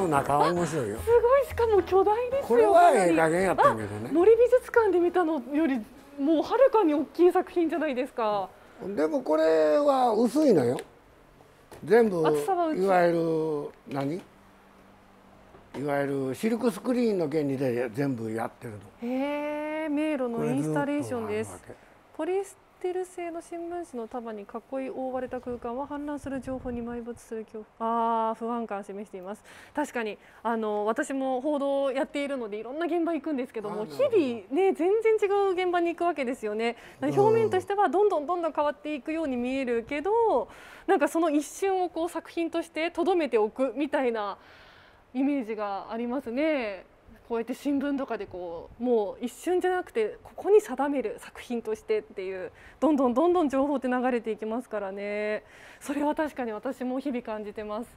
の中は面白いよ。すごいしかも巨大ですよこれはええ加減やったんけどね。森美術館で見たのよりもうはるかに大きい作品じゃないですか。でもこれは薄いのよ。全部い。いわゆる何？いわゆるシルクスクリーンの原理で全部やってるの。へえ迷路のインスタレーションです。ポリステル製の新聞紙の束に囲い覆われた空間は氾濫する情報に埋没する恐怖。あー不安感を示しています。確かにあの私も報道をやっているのでいろんな現場行くんですけども日々ね全然違う現場に行くわけですよね。うん。表面としてはどんどんどんどん変わっていくように見えるけどなんかその一瞬をこう作品として留めておくみたいなイメージがありますね。こうやって新聞とかでこうもう一瞬じゃなくてここに定める作品としてっていうどんどんどんどん情報って流れていきますからね。それは確かに私も日々感じてます。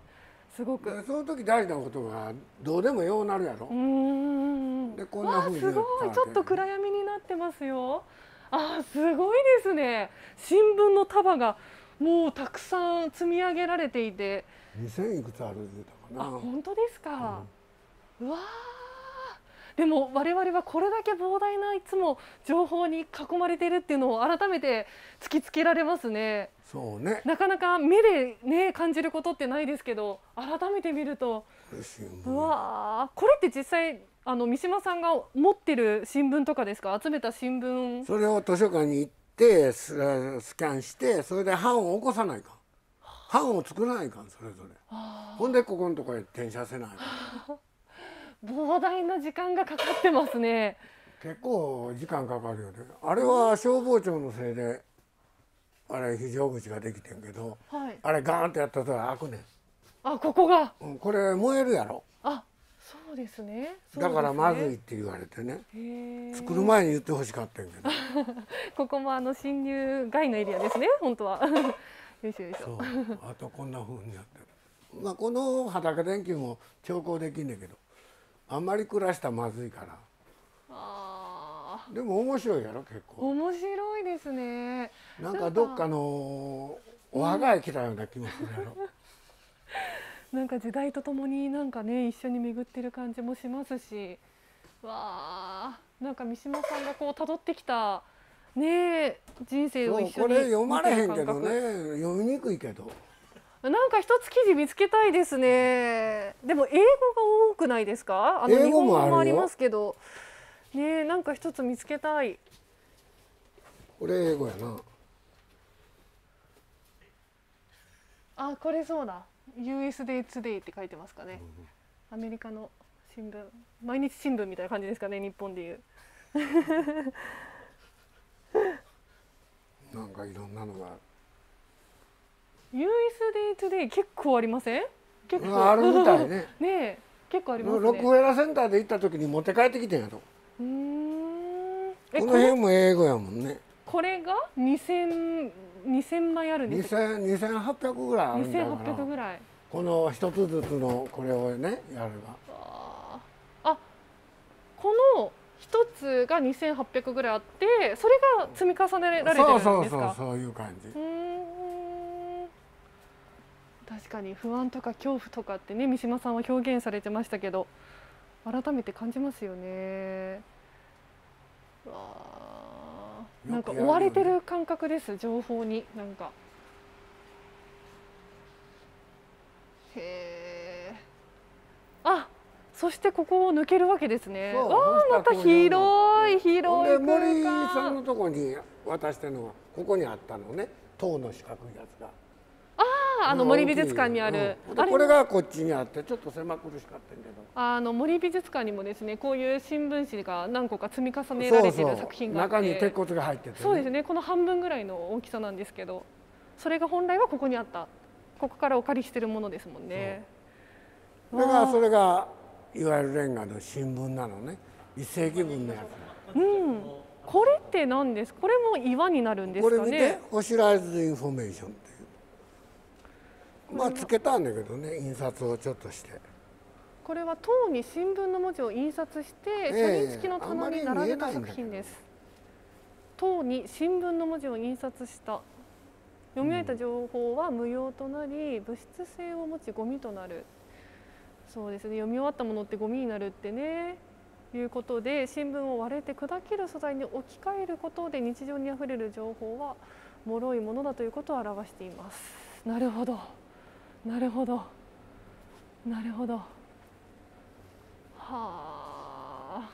すごく。その時大事なことがどうでもようなるやろ。ーん。でこんなわあ風にすごい。ちょっと暗闇になってますよ。あーすごいですね。新聞の束がもうたくさん積み上げられていて。2000いくつある言うたあかな。本当ですか、うわーでも我々はこれだけ膨大ないつも情報に囲まれているっていうのを改めて突きつけられますね。そうね。なかなか目でね感じることってないですけど改めて見ると新う聞わー。これって実際あの三島さんが持ってる新聞とかですか？集めた新聞。それを図書館に行ってススキャンしてそれで版を起こさないかん。版を作らないかんそれぞれ。ほんでここのところへ転写せないかん 膨大な時間がかかってますね。結構時間かかるよね。あれは消防庁のせいであれ非常口ができてんけどはい。あれガーンってやったら開くねん。あここが？うんこれ燃えるやろ。あそうですね。だからまずいっいて言われてね。作る前に言ってほしかったんやけど。ここもあの侵入外のエリアですね本当は。よいしょよいしょ。そう。あとこんな風にやってる。まあこの裸電球も調光できんねんけどあんまり暮らしたらまずいから。あでも面白いやろ結ー構。面白いですね。なんかどっかのお墓へ来たような気もするやろ。なんか時代とともになんかね一緒に巡ってる感じもしますし。わあなんか三島さんがこう辿ってきたねえ人生を一緒にこれ読まれへんけどね読みにくいけど。覚なんか一つ記事見つけたいですね。でも英語が多くないですか？あの英日本語もありますけど。ねえなんか一つ見つけたい。これ英語やな。あこれそうだ。USD Today って書いてますかね。アメリカの新聞。毎日新聞みたいな感じですかね日本でいう。なんかいろんなのが USD Today 結構ありません？結構。あるみたいね。ねえ結構ありますね。ロックフェラーセンターで行った時に持って帰ってきてんやろうーん。えこの辺も英語やもんね。これが？2000 2000枚あるんです2000 2800ぐらいあるんだか2800らぐらいこの一つずつのこれをねやれば。あこの一つが2800ぐらいあってそれが積み重ねられてるんですか？そうそうそうそういう感じ。うーん確かに不安とか恐怖とかってね三島さんは表現されてましたけど改めて感じますよね。うわーなんか追われてる感覚です情報になんか。へえ。あそしてここを抜けるわけですね。わあまた広い広いで森空さんの間。とこに渡してるのがここにあったのね塔の四角いやつがああの森美術館にある。うん。これがこっちにあってちょっと狭苦しかったけど。あの森美術館にもですねこういう新聞紙が何個か積み重ねられている作品があって。中に鉄骨が入ってて、ね、そうですねこの半分ぐらいの大きさなんですけどそれが本来はここにあった。ここからお借りしてるものですもんね。だからわあ。それがいわゆるレンガの新聞なのね。一世紀分のやうん、これって何です？これも岩になるんつですこれ見てかね「ホシライズ・インフォメーション」まあつけたんだけどね印刷をちょっとして。これは塔に新聞の文字を印刷してえ書印付きの棚に並べた作品です。塔に新聞の文字を印刷した。読み上げた情報は無用となり物質性を持ちゴミとなる。そうですね。読み終わったものってゴミになるってね。いうことで新聞を割れて砕ける素材に置き換えることで日常にあふれる情報は脆いものだということを表しています。なるほどなるほど。なるほど。はあ。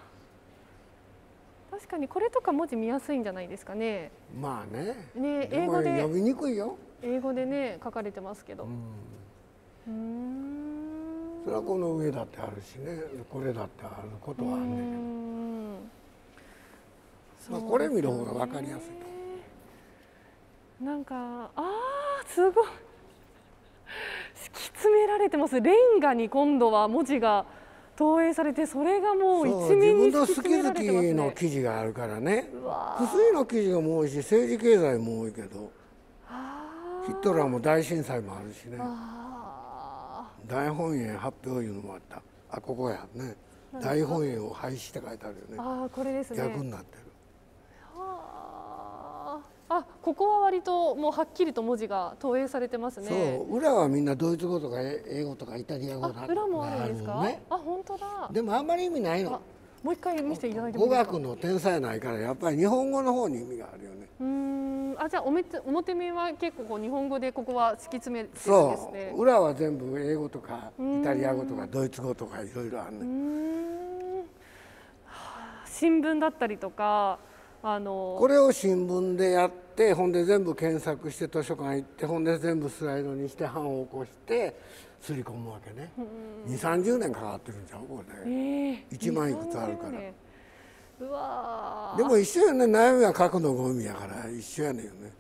確かにこれとか文字見やすいんじゃないですかね。まあね。ね英語で。読みにくいよ、英語でね書かれてますけど。うん、うーん。それはこの上だってあるしね。これだってあることはあるねんけど。まあこれ見る方が分かりやすいとなんかあーすごい敷き詰められてます。レンガに今度は文字が投影されてそれがもう一面に敷き詰められてますき好きのね記事があるからね。薬の記事も多いし政治経済も多いけどあヒットラーも大震災もあるしね。あ大本営発表いうのもあった。あここや。ね。大本営を廃止って書いてあるよね。ーあーこれですね。逆になってる。はああここは割ともうはっきりと文字が投影されてますね。そう裏はみんなドイツ語とか英語とかイタリア語あ裏もあるんですか、ね。あ本当だ。でもあんまり意味ないあのもう一回見せていただいて語学の天才ないからやっぱり日本語の方に意味があるよね。うーん。あじゃあおめつ表面は結構こう日本語でここは敷き詰めてるんですそね。う裏は全部英語とかうんイタリア語とかドイツ語とかいろいろあるね。ん。はあ新聞だったりとかあのこれを新聞でやってほんで全部検索して図書館行ってほんで全部スライドにして版を起こして刷り込むわけね。2 3 0年かかってるんちゃう？これ。ええ1万いくつあるから。20年。うわー。でも一緒やね。悩みは書くのゴミやから一緒やねんよね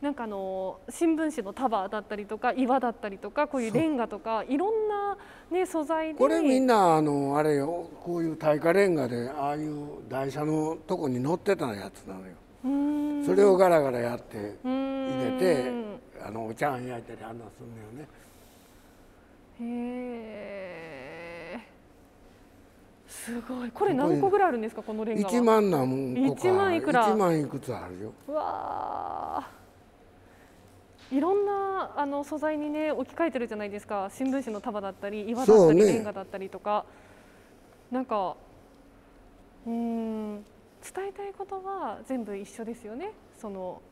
なんかあの新聞紙の束だったりとか岩だったりとかこういうレンガとかいろんなね素材で。これみんなあのあれよこういう耐火レンガでああいう台車のとこに乗ってたやつなのよ。それをガラガラやって入れてあのお茶碗焼いたりあんなんすんのよね。へえすごい。これ何個ぐらいあるんですかこのレンガは？1万何個か。1万いくら？1万いくつあるよ。うわーいろんなあの素材にね置き換えてるじゃないですか。新聞紙の束だったり岩だったり、ねレンガだったりとか。なんかうーん伝えたいことは全部一緒ですよね。その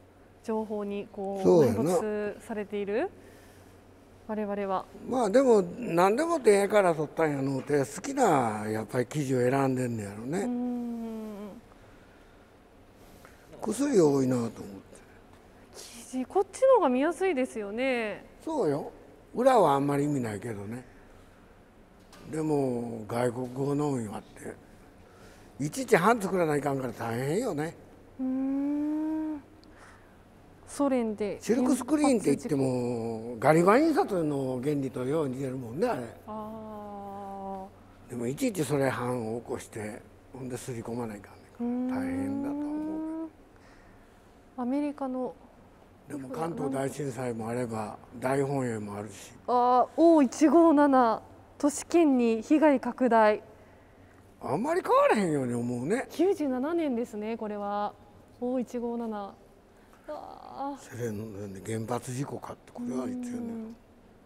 情報にこそう埋没されている。我々は。まあでも何でも手から取ったんやのうて好きなやっぱり生地を選んでんねやろね。ん。薬多いなと思って生地こっちの方が見やすいですよね。そうよ。裏はあんまり意味ないけどね。でも外国語の岩って。いちいち版作らないかんから大変よね。うーん。ソ連でシルクスクリーンって言ってもガリバ印刷の原理とよう似てるもんねあれ。あでもいちいちそれ版を起こしてほんですり込まないかんね大変だと思うあアメリカのでも関東大震災もあれば大本営もあるし。あ O157 都市圏に被害拡大。あんまり変わらへんように思うね。97年ですねこれは。O157 あセレンで原発事故かってこれはいつよね。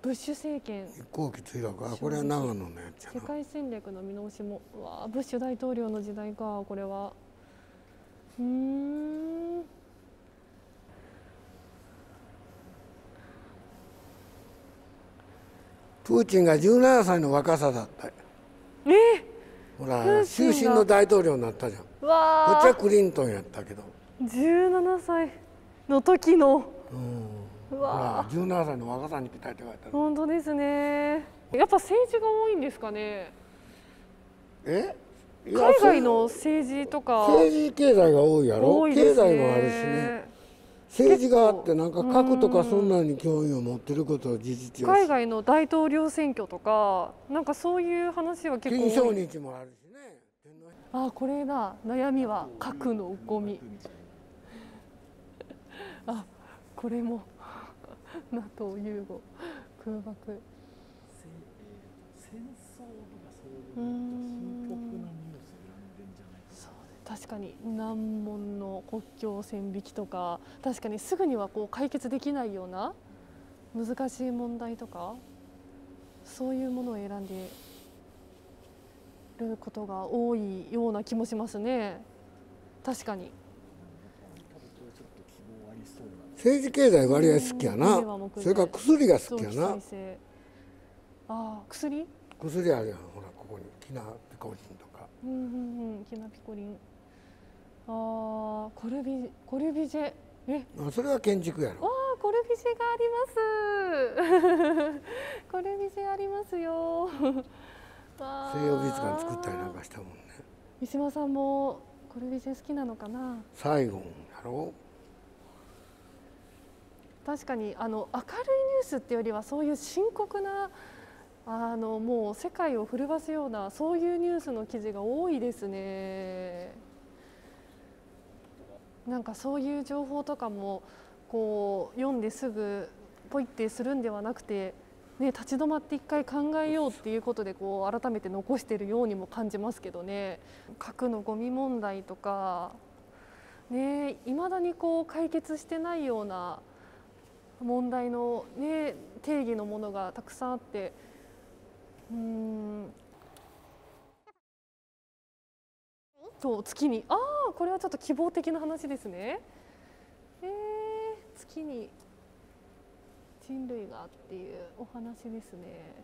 ブッシュ政権。飛行機墜落。あこれは長野のやつ世界戦略の見直しも。うわあブッシュ大統領の時代かこれは。うーんプーチンが17歳の若さだった。えほらプーチンが。終身の大統領になったじゃん。わあっちはクリントンやったけど。17歳の時の。うん。うほわら17歳の若さにぴったりって書いてある本当ですね。やっぱ政治が多いんですかね。え？海外の政治とか。政治経済が多いやろ？多いですね。経済もあるしね政治があってなんか核とかそんなに興味を持ってることを事実海上外の大統領選挙とかなんかそういう話は結構金正日もあるしね。あこれだ。悩みは核のゴミ あこれも。NATO 融合空爆。戦争がそういう確かに難問の国境線引きとか確かにすぐにはこう解決できないような難しい問題とかそういうものを選んでることが多いような気もしますね。確かに。政治経済割合好きやうん。なそれから薬が好きやな。あ薬？薬あるやん。ほらここにキナピコリンとか。うんうんうん。キナピコリンああコルビコルビジェえ？あそれは建築やろ。わあコルビジェがあります。コルビジェありますよ。西洋美術館作ったりなんかしたもんね。三島さんもコルビジェ好きなのかな？サイゴンやろ。確かにあの明るいニュースっていうよりはそういう深刻なあのもう世界を震わすようなそういうニュースの記事が多いですね。なんかそういう情報とかもこう読んですぐポイってするんではなくて、ね、立ち止まって一回考えようっていうことでこう改めて残しているようにも感じますけどね。核のゴミ問題とかねいまだにこう解決してないような問題の、ね、定義のものがたくさんあってうーんそう月に。ああこれはちょっと希望的な話ですね。えー、月に人類がっていうお話ですね。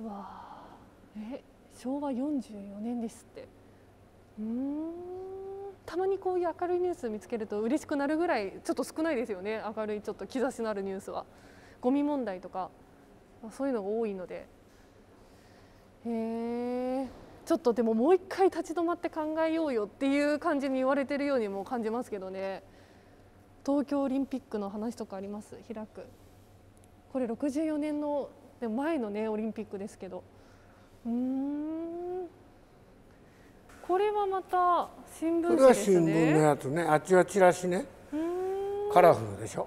うわあえ昭和44年ですって。うーん。たまにこういう明るいニュース見つけると嬉しくなるぐらいちょっと少ないですよね。明るいちょっと兆しのあるニュースは。ゴミ問題とかそういうのが多いので。へえちょっとでももう一回立ち止まって考えようよっていう感じに言われてるようにも感じますけどね。東京オリンピックの話とかあります？開くこれ64年のでも前のねオリンピックですけど。うーん。これはまた新聞これは紙です新聞のねやつね。あっちはチラシね。カラフルでしょ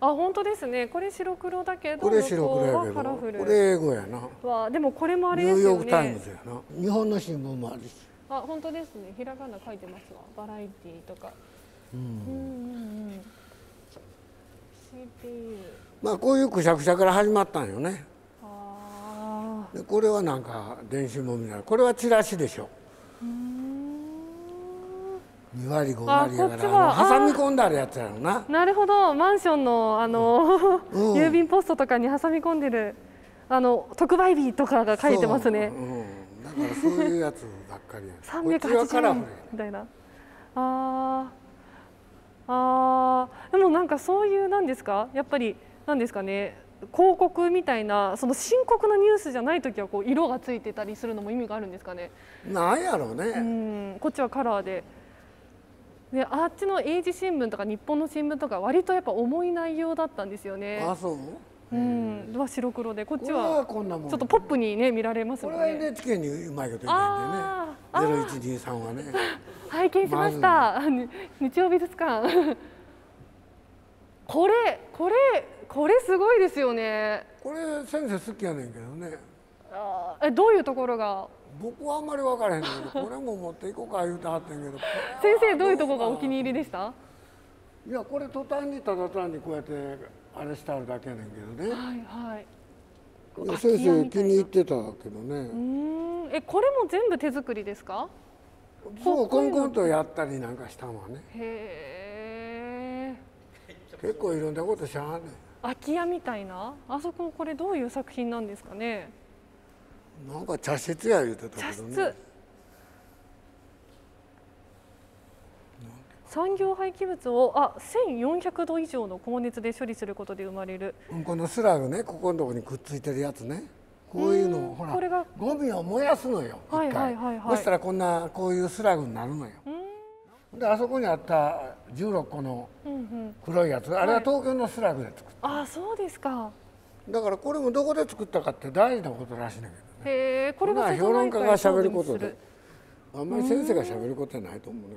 あ本当ですね。これ白黒だけどこれ白黒やけどうはカラフル。これ英語やな。わあでもこれもあニれですよューヨーク・タイムねズやな。日本の新聞もあるし。あ本当ですね。ひらがな書いてますわ。バラエティーとか。ううんん。うんうん CPU まあこういうくしゃくしゃから始まったんよね。あでこれはなんか電子もみなこれはチラシでしょ。ーうーん2割5割やあこっちから挟み込んであるやつやろな。なるほど。マンションのあの、うん。郵便ポストとかに挟み込んでるあの特売日とかが書いてますね。そううん、だからそういうやつばっかりやこっちはカ380ラフルや円みたいな。あー。あー。でもなんかそういうなんですか？やっぱりなんですかね？広告みたいなその深刻なニュースじゃない時はこう色がついてたりするのも意味があるんですかね？なんやろううね、ん。こっちはカラーでであっちの英字新聞とか日本の新聞とか割とやっぱ重い内容だったんですよね。あそう？うん。は白黒で。こっちこれはちょっとポップにね見られますこれはもんね NHK にうまいこと言ってんでね。あー。0123はね。拝見しました、に日曜美術館。これこれこれすごいですよね。これ先生好きやねんけどね。あー。えどういうところが？僕はあんまり分からへんけどこれも持っていこうか言うてはってんけど先生どういうところがお気に入りでした？いやこれ途端にただ単にこうやってあれしてあるだけやねんけどね。はいはい。先生気に入ってたけどね。うーん。えこれも全部手作りですか？そうコンコンとやったりなんかしたもんね。へえ。結構いろんなことしゃあね空き家みたいな？あそこもこれどういう作品なんですかね？んなんか茶室や言うてた茶けどね。室産業廃棄物をあ1400度以上の高熱で処理することで生まれる。うんこのスラグねここのとこにくっついてるやつね。こういうのをほらこれが。ゴミを燃やすのよはい一回。はいはいはいそしたらこんなこういうスラグになるのよ。うん。であそこにあった16個のうんうん。黒いやつあれは東京のスラグで作っあそうですか。ただからこれもどこで作ったかって大事なことらしいんだけど。ねへえこれが評論家がしゃべることであんまり先生がしゃべることはないと思うね。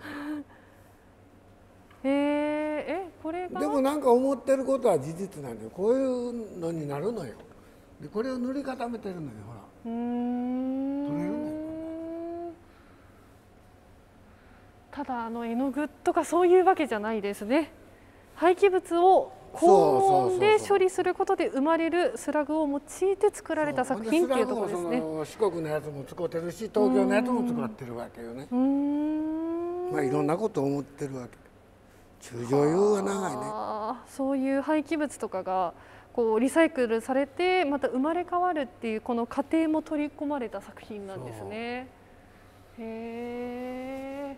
へええこれが？でもなんか思ってることは事実なんだよ。こういうのになるのよ。でこれを塗り固めてるのよほら。うーん。取れるねただあの絵の具とかそういうわけじゃないですね。廃棄物を高温で処理することで生まれるスラグを用いて作られた作品っていうところですね。四国のやつも使ってるし東京のやつも使ってるわけよ。ねまあいろんなことを思ってるわけ。中上優は長いね。そういう廃棄物とかがこうリサイクルされてまた生まれ変わるっていうこの過程も取り込まれた作品なんですね。へ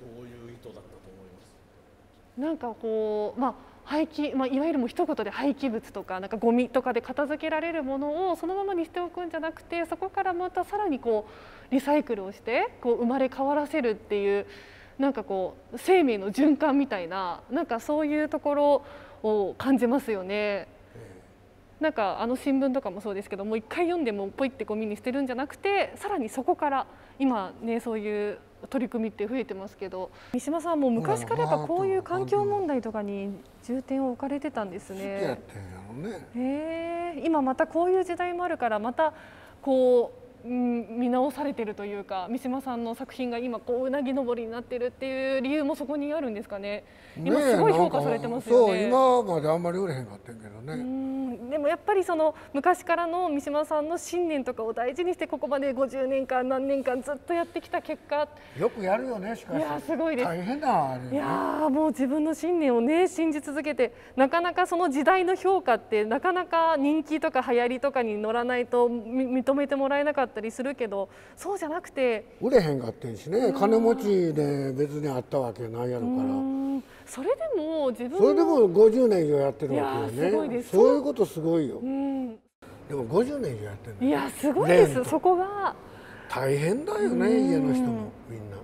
どういう意図だったと思います？ーなんかこうまあ廃棄、まあ、いわゆるもう一言で廃棄物とかなんかゴミとかで片付けられるものをそのままにしておくんじゃなくてそこからまたさらにこうリサイクルをしてこう生まれ変わらせるっていうなんかこう生命の循環みたいななんかそういうところを感じますよね。なんかあの新聞とかもそうですけどもう一回読んでもポイってゴミに捨てるんじゃなくてさらにそこから今ねそういう取り組みって増えてますけど三島さんも昔からやっぱこういう環境問題とかに重点を置かれてたんですね。ねへえ今またこういう時代もあるからまたこううん見直されてるというか三島さんの作品が今こううなぎ登りになってるっていう理由もそこにあるんですかね。今すごい評価されてますよね。そう今まであんまり売れへんかったんけどうねんでもやっぱりその昔からの三島さんの信念とかを大事にしてここまで50年間何年間ずっとやってきた結果。よくやるよねしかし。いやすごいです。大変ね。いやーもう自分の信念をね信じ続けてなかなかその時代の評価ってなかなか人気とか流行りとかに乗らないとみ認めてもらえなかったりするけどそうじゃなくて売れへんかってんしね。金持ちで別にあったわけないやろうから。ん。それでも自分のそれでも50年以上やってるわけよね。そういうことすごいよ。うん。でも50年以上やってるのいやすごいです。そこが。大変だよねうん。家の人もみんな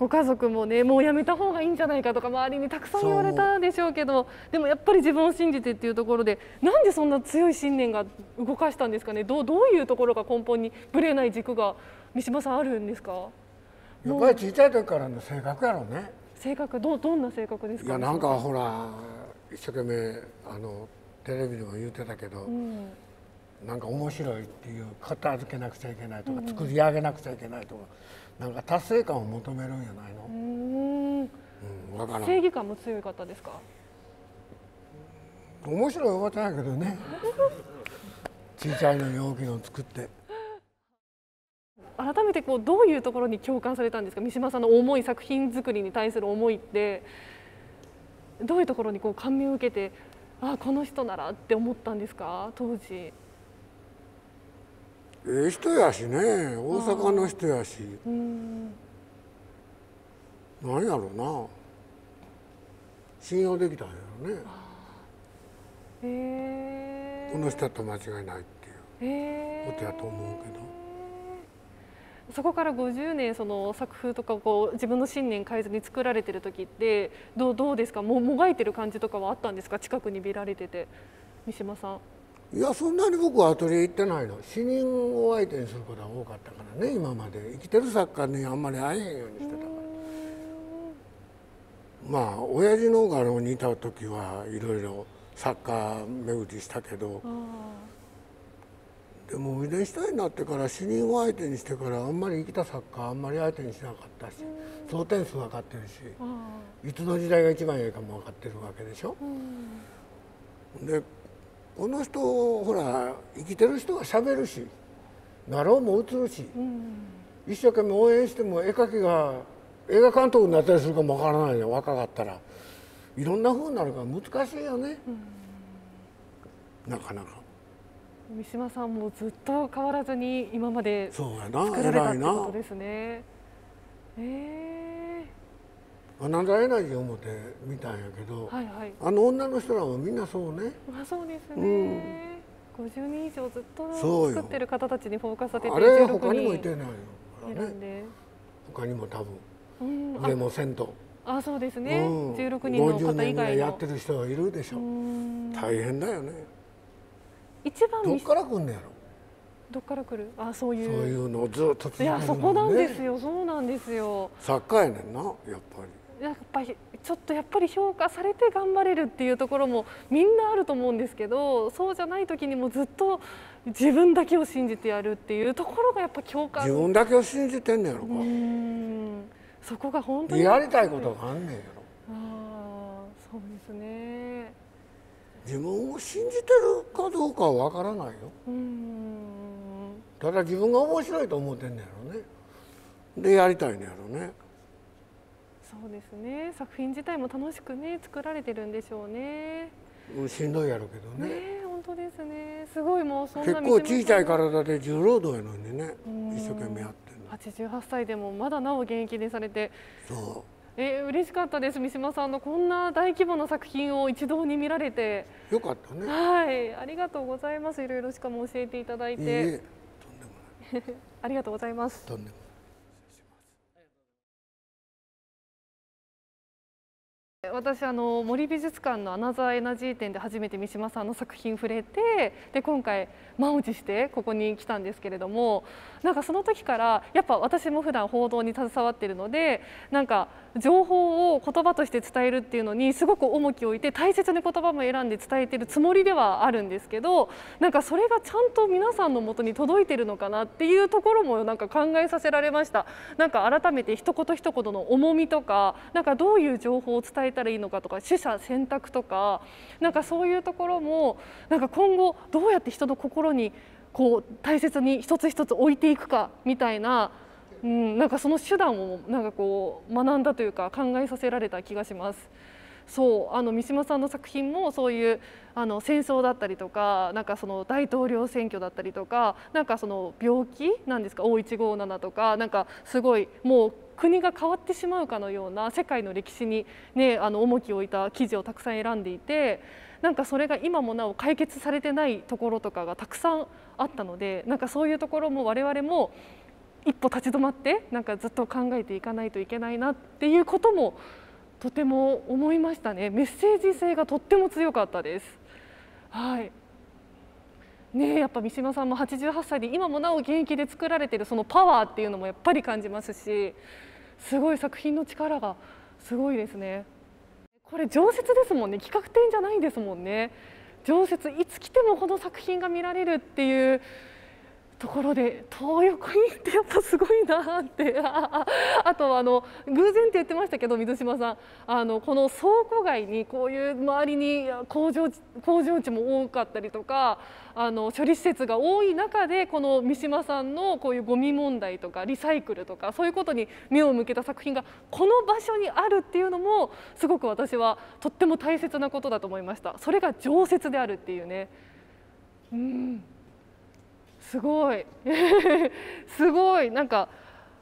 ご家族もねもうやめた方がいいんじゃないかとか周りにたくさん言われたでしょうけどでもやっぱり自分を信じてっていうところでなんでそんな強い信念が動かしたんですかね？どうどういうところが根本にぶれない軸が三島さんあるんですか？やっぱり小さい時からの性格やろね。性格？どうどんな性格ですか？いやなんかほら一生懸命あのテレビでも言ってたけど、うん。なんか面白いっていう片付けなくちゃいけないとか、作り上げなくちゃいけないとかなんか達成感を求めるんやないの？う、ん。うん、わからん。正義感も強かったですか？面白いおばちゃんやけどね。小さいのに大きいのを作って。改めてこうどういうところに共感されたんですか？三島さんの思い作品作りに対する思いって。どういうところにこう感銘を受けてあこの人ならって思ったんですか？当時。ええ人やしね。大阪の人やし。うん。なんやろな。信用できたんやろね。へえ。この人だと間違いないっていう。ことやと思うけど。そこから50年その作風とかをこう自分の信念変えずに作られてる時ってどうどうですか？もうもがいてる感じとかはあったんですか？近くに見られてて。三島さん。いやそんなに僕はアトリエ行ってないの死人を相手にすることが多かったからね今まで。生きてる作家にあんまり会えへんようにしてたから。まあ親父の画廊にいた時はいろいろ作家巡りしたけど。でも遺伝子体になってから死人を相手にしてからあんまり生きた作家あんまり相手にしなかったし総点数分かってるしいつの時代が一番いいかも分かってるわけでしょ。でこの人ほら生きてる人がしゃべるし画廊も映るし、一生懸命応援しても絵描きが映画監督になったりするかもわからないよ若かったら。いろんな風になるから難しいよね、なかなか。三島さんもずっと変わらずに今までそうやな作られたっ偉いな。てことですね。えアナザーエナジーを思って見たんやけど、ー、はいはい。あの女の人らもみんなそうねまあそうですうね。50年以上ずっと作ってる方たちにフォーカス当ててあれ16他にもいて人ないよ選からねんで。他にも多分うん、上もせんと、ああそうですね。うん16人の50方以外のやって。る人がいるでしょ、うん大変だよね一番どっみから来んねやろどっから来る？あそういう。そういうのをずっと続けいるのやそこなんですよよ。そうなんですよ。作家やねんなやっぱりやっぱりちょっとやっぱり評価されて頑張れるっていうところもみんなあると思うんですけどそうじゃない時にもずっと自分だけを信じてやるっていうところがやっぱ共感。自分だけを信じてんねやろか、うん。そこが本当に。やりたいことがあんねんやろ。ああそうですね。自分を信じてるかどうかはわからないよ。うん。ただ自分が面白いと思ってんねやろね。でやりたいねやろねそうですね。作品自体も楽しくね作られてるんでしょうね。うんしんどいやろうけどね。ねえ本当ですね。すごいもうそんな結構小さいら体で重労働やのにねうん。一生懸命やってんの。88歳でもまだなお現役でされて。そえー嬉しかったです三島さんの。こんな大規模な作品を一堂に見られて。うよかったね。はい。ありがとうございます。いろいろしかも教えていただいて。いいえ。とんでもない。ありがとうございます私あの森美術館のアナザーエナジー展で初めて三島さんの作品触れてで今回満を持してここに来たんですけれどもなんかその時からやっぱ私も普段報道に携わっているのでなんか情報を言葉として伝えるっていうのにすごく重きを置いて大切に言葉も選んで伝えてるつもりではあるんですけどなんかそれがちゃんと皆さんのもとに届いてるのかなっていうところもなんか考えさせられました。なんか改めて一言一言の重みとかなんかどういう情報を伝えたたらいいのかとか取捨選択とかなんかそういうところもなんか今後どうやって人の心にこう大切に一つ一つ置いていくかみたいなうん、なんかその手段をなんかこう学んだというか考えさせられた気がします。そうあの三島さんの作品もそういうあの戦争だったりとかなんかその大統領選挙だったりとかなんかその病気なんですか？O157 とかなんかすごいもう国が変わってしまうかのような世界の歴史に、ね、あの重きを置いた記事をたくさん選んでいてなんかそれが今もなお解決されてないところとかがたくさんあったのでなんかそういうところも我々も一歩立ち止まってなんかずっと考えていかないといけないなっていうこともとても思いましたねメッセージ性がとっても強かったです。はいねやっぱ三島さんも88歳で今もなお現役で作られてるそのパワーっていうのもやっぱり感じますしすごい作品の力がすごいですね。これ常設ですもんね企画展じゃないですもんね常設いつ来てもこの作品が見られるっていうところで東横インってやっぱすごいなって。あとあの偶然って言ってましたけど水島さん。あのこの倉庫街にこういう周りに工場工場地も多かったりとかあの処理施設が多い中でこの三島さんのこういうゴミ問題とかリサイクルとかそういうことに目を向けた作品がこの場所にあるっていうのもすごく私はとっても大切なことだと思いました。それが常設であるっていうね。うん。すごい すごいなんか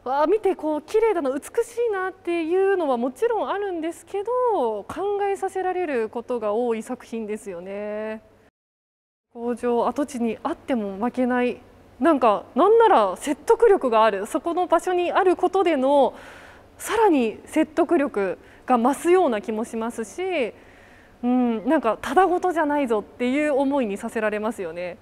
わ見てこう綺麗だな美しいなっていうのはもちろんあるんですけど考えさせられることが多い作品ですよね。工場跡地にあっても負けないなんかなんなら説得力があるそこの場所にあることでのさらに説得力が増すような気もしますし、うん、なんかただごとじゃないぞっていう思いにさせられますよね。